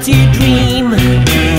Empty dream